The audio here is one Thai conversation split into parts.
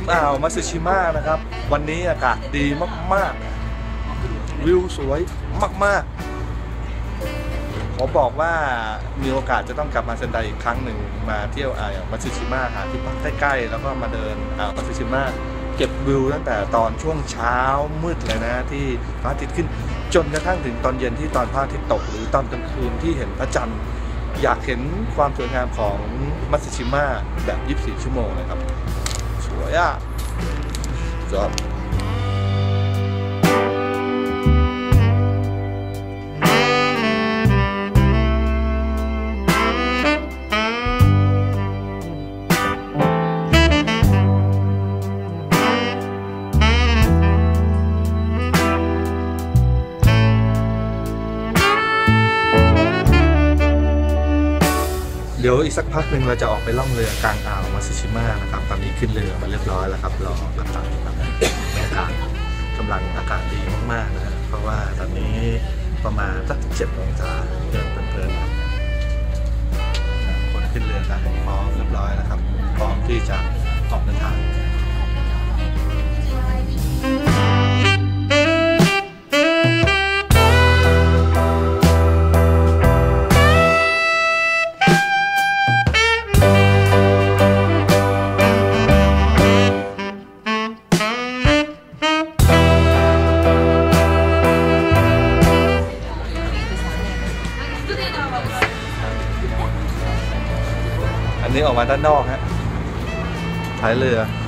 ริมอ่าวมาซึชิมะนะครับ วันนี้อากาศดีมากๆ วิวสวยมากๆ ขอบอกว่ามีโอกาสจะต้องกลับมาเซนไดอีกครั้งหนึ่งมาเที่ยวอ่าวมาซึชิมะหาที่พักใกล้ๆ แล้วก็มาเดินอ่าวมาซึชิมะเก็บวิวตั้งแต่ตอนช่วงเช้ามืดเลยนะที่พระอาทิตย์ขึ้นจนกระทั่งถึงตอนเย็นที่ตอนพระอาทิตย์ตก หรือตอนกลางคืนที่เห็นพระจันทร์อยากเห็นความสวยงามของมัตสึชิมะแบบ 24 ชั่วโมงเลยครับ สวย เดี๋ยวอีกสักพักหนึ่งเราจะออกไปล่องเรือกลางอ่าวมาซูชิมะนะครับ ตอนนี้ขึ้นเรือมาเรียบร้อยแล้วครับ รอกัปตันครับบรรยากาศกำลังอากาศดีมากๆนะเพราะว่าตอนนี้ประมาณสักเจ็ดองศาเดินเพลินๆครับคนขึ้นเรือกันพร้อมเรียบร้อยแล้วครับ พร้อมที่จะออกเดินทาง นี้ออกมาด้านนอกฮะท้ายเรือ「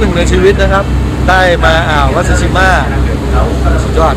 หนึ่งในชีวิตนะครับ ได้มาอ่าววัดซูชิมาสุดยอด